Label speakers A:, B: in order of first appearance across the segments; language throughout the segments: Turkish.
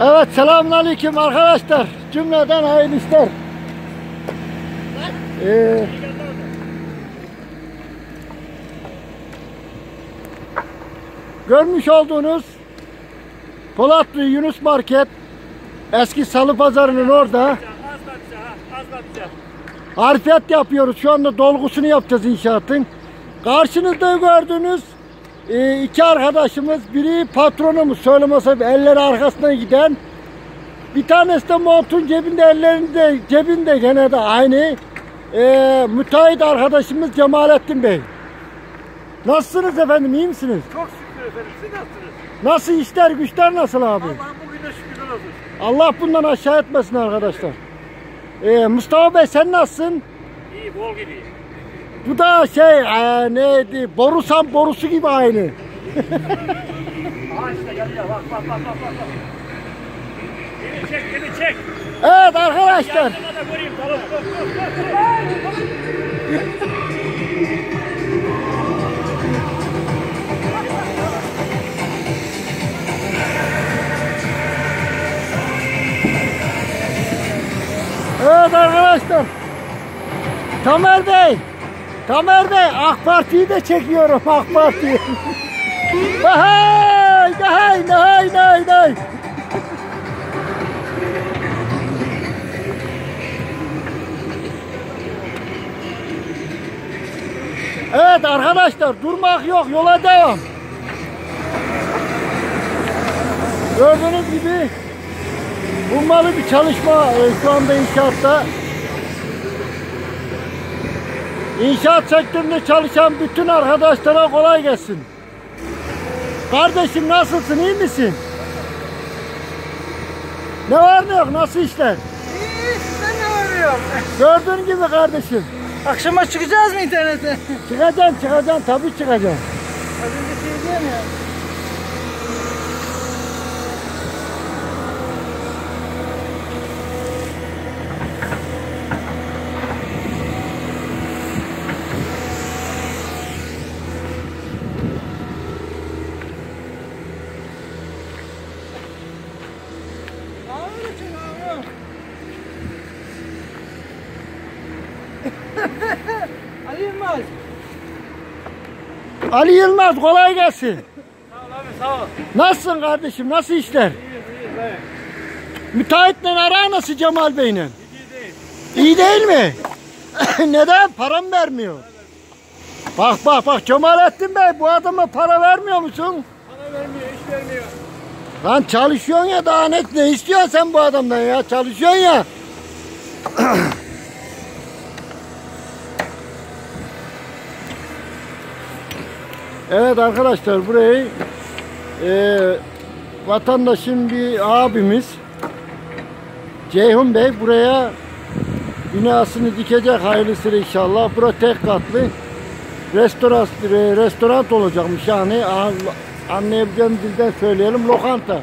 A: Evet selamünaleyküm arkadaşlar. Cümleden hayırlı işler. Ee, görmüş olduğunuz Polatlı Yunus Market eski salı pazarının orada harfiyat yapıyoruz. Şu anda dolgusunu yapacağız inşaatın. Karşınızda gördüğünüz e, iki arkadaşımız biri patronumuz söylemese elleri arkasına giden bir tanesi de montun cebinde ellerinde cebinde gene de aynı e, müteahhit arkadaşımız Cemalettin Bey. Nasılsınız efendim iyi misiniz?
B: Çok şükür efendim. Siz nasılsınız?
A: Nasıl işler güçler nasıl abi?
B: Allah'ım bugün de şükürler olsun.
A: Allah bundan aşağı etmesin arkadaşlar. E, Mustafa Bey sen nasılsın?
B: İyi, bol gidiyor.
A: Bu da şey e, neydi borusan borusu gibi aynı.
B: Aha işte geliyor. Bak bak bak bak bak. Beni çek, beni çek.
A: Evet arkadaşlar. Evet arkadaşlar. Tamer Bey. Tamer Bey AK Parti'yi de çekiyorum AK Parti'yi. Hay hay hay hay hay. Evet arkadaşlar durmak yok yola devam. Gördüğünüz gibi Ummalı bir çalışma e, şu anda inşaatta. İnşaat sektöründe çalışan bütün arkadaşlara kolay gelsin. Kardeşim nasılsın iyi misin? Ne var ne yok nasıl işler?
C: İyi, sen ne arıyorsun?
A: Gördüğün gibi kardeşim.
C: Akşama çıkacağız mı internete?
A: Çıkacaksın çıkacaksın tabii çıkacaksın.
C: Az önce şey diyeyim ya. Ali Yılmaz
A: kolay gelsin.
B: Sağ ol abi, sağ ol.
A: Nasılsın kardeşim nasıl işler?
B: İyiyiz, iyiyiz. Evet.
A: Müteahhitle ara nasıl Cemal Bey'le?
B: İyi değil.
A: İyi değil mi? Neden? Param vermiyor. Bak bak bak Cemalettin Bey bu adama para vermiyor musun?
B: Para vermiyor, iş vermiyor.
A: Lan çalışıyorsun ya daha ne, ne istiyorsun sen bu adamdan ya? Çalışıyorsun ya. evet arkadaşlar burayı e, vatandaşın bir abimiz Ceyhun Bey buraya binasını dikecek hayırlısıyla inşallah. Bura tek katlı restoran, restoran olacakmış yani an- anlayabileceğim dilden söyleyelim lokanta.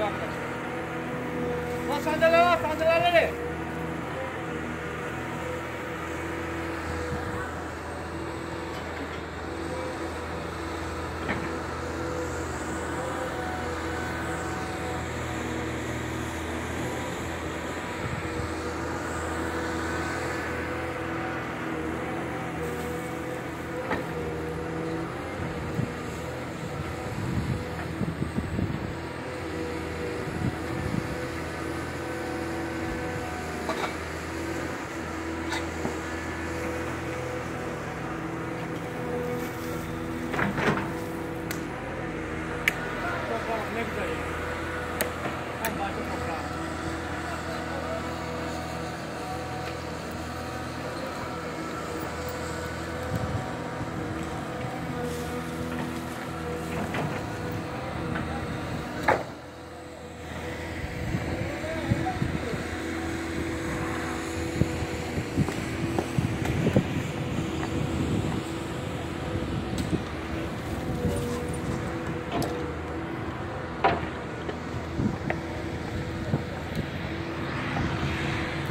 B: Burada topluyor arkadaş. Lan sandalye al, sandalyeleri.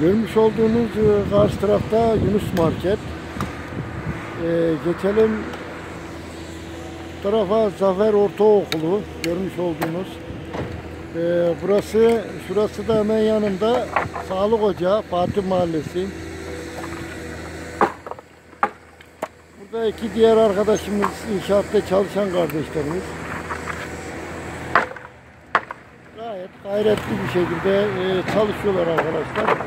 A: Görmüş olduğunuz e, karşı tarafta Yunus Market. E, geçelim tarafa Zafer Ortaokulu görmüş olduğunuz. E, burası, şurası da hemen yanında Sağlık Ocağı Fatih Mahallesi. Burada iki diğer arkadaşımız inşaatta çalışan kardeşlerimiz. Gayretli bir şekilde e, çalışıyorlar arkadaşlar.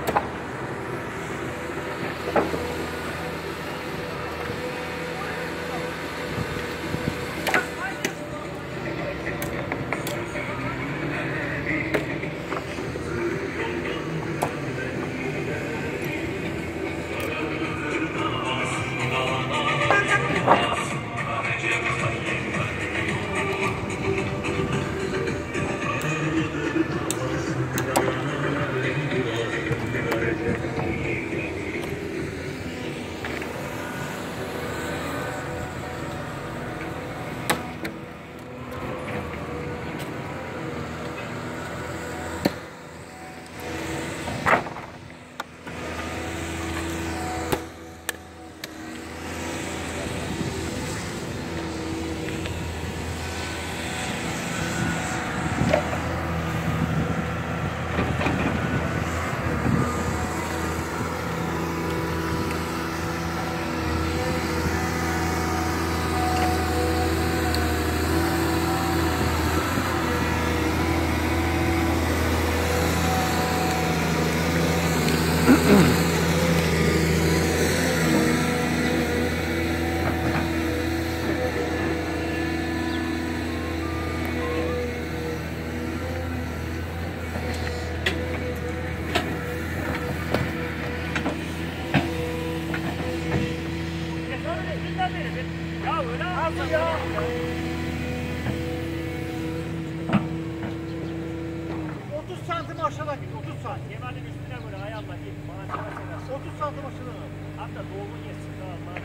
B: 30 santim.
D: Kemal'in üstüne böyle ayağımla git. Bana çarpsana.
B: 30 santim aşağıda.
D: Hatta dolgun yesin daha bana.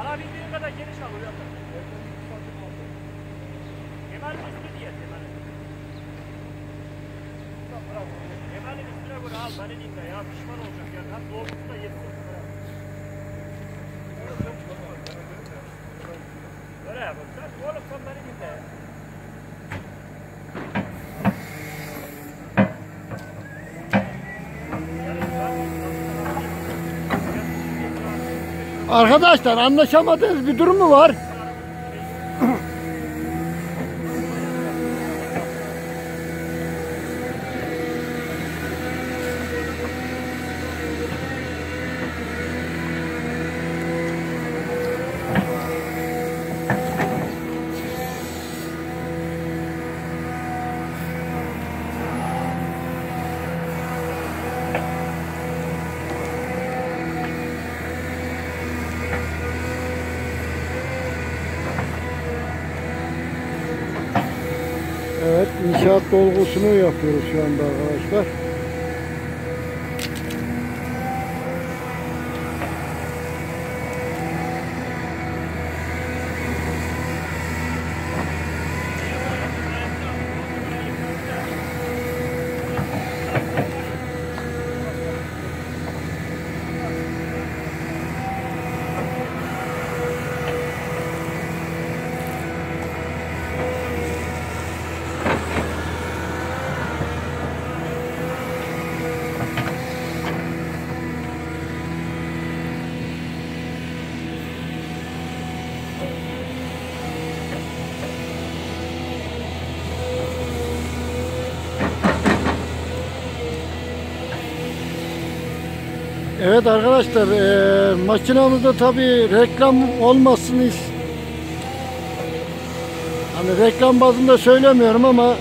D: Alabildiğin kadar geniş al da. Kemal'in üstü diye Kemal'in. Kemal'in üstüne böyle al beni dinle ya pişman olacak ya. Tam dolgun da yesin. Böyle yap. Sen oğlum sen beni dinle ya.
A: Arkadaşlar anlaşamadığınız bir durum mu var? İnşaat dolgusunu yapıyoruz şu anda arkadaşlar. Evet arkadaşlar, e, makinamızda tabi reklam olmasını hani reklam bazında söylemiyorum ama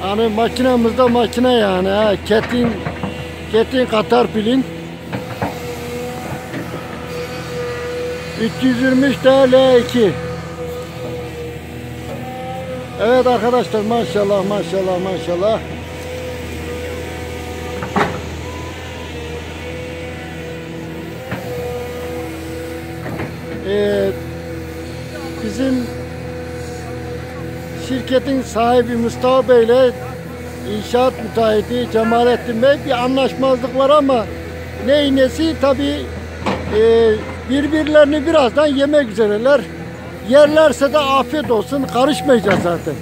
A: hani makinamızda makine yani ha, Ketin Ketin Caterpillar'in 323 TL2 Evet arkadaşlar maşallah maşallah maşallah Bizim şirketin sahibi Mustafa Bey ile inşaat müteahhiti Cemalettin Bey bir anlaşmazlık var ama ney nesi tabii e, birbirlerini birazdan yemek üzereler. Yerlerse de afiyet olsun karışmayacağız zaten.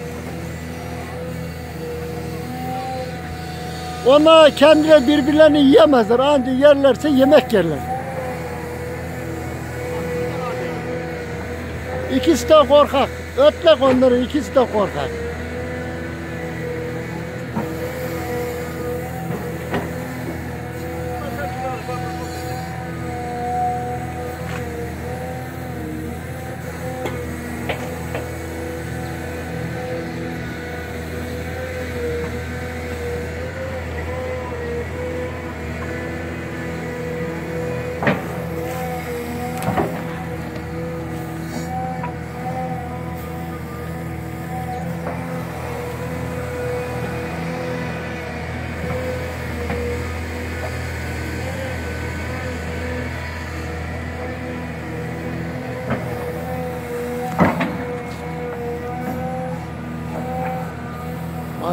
A: Onlar kendileri birbirlerini yiyemezler. Ancak yerlerse yemek yerler. İkisi de korkak. Ötlek onların ikisi de korkak.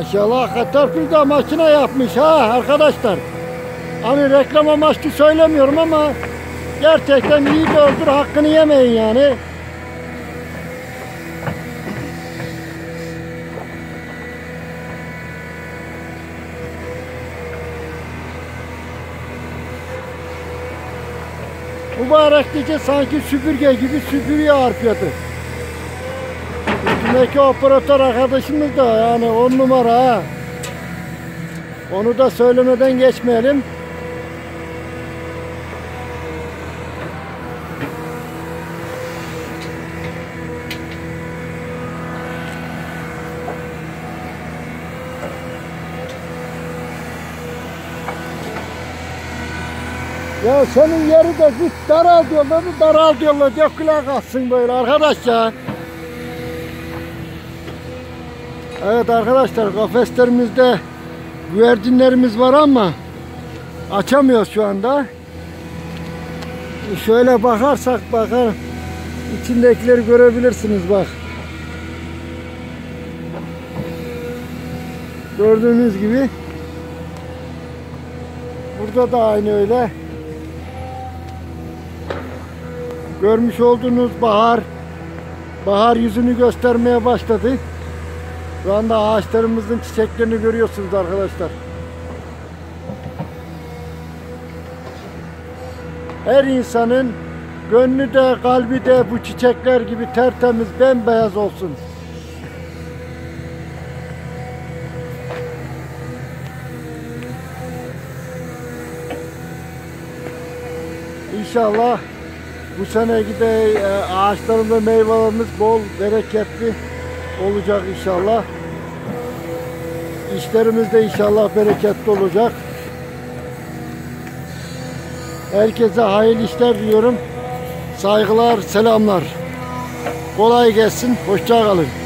A: Maşallah Caterpillar da makine yapmış ha arkadaşlar. Hani reklam amaçlı söylemiyorum ama gerçekten iyi bir öldür hakkını yemeyin yani. Mübarek gece sanki süpürge gibi süpürüyor harfiyatı. Üstündeki operatör arkadaşımız da yani on numara ha. Onu da söylemeden geçmeyelim. Ya senin yeri de git daral diyorlar, daral diyorlar. Döküle kalsın böyle arkadaş ya. Evet arkadaşlar kafeslerimizde güvercinlerimiz var ama açamıyoruz şu anda. Şöyle bakarsak bakar içindekileri görebilirsiniz bak. Gördüğünüz gibi burada da aynı öyle. Görmüş olduğunuz bahar bahar yüzünü göstermeye başladı. Şu anda ağaçlarımızın çiçeklerini görüyorsunuz arkadaşlar. Her insanın gönlü de kalbi de bu çiçekler gibi tertemiz bembeyaz olsun. İnşallah bu sene gide e, ağaçların ve meyvelerimiz bol, bereketli olacak inşallah. İşlerimiz de inşallah bereketli olacak. Herkese hayırlı işler diliyorum. Saygılar, selamlar. Kolay gelsin, hoşça kalın.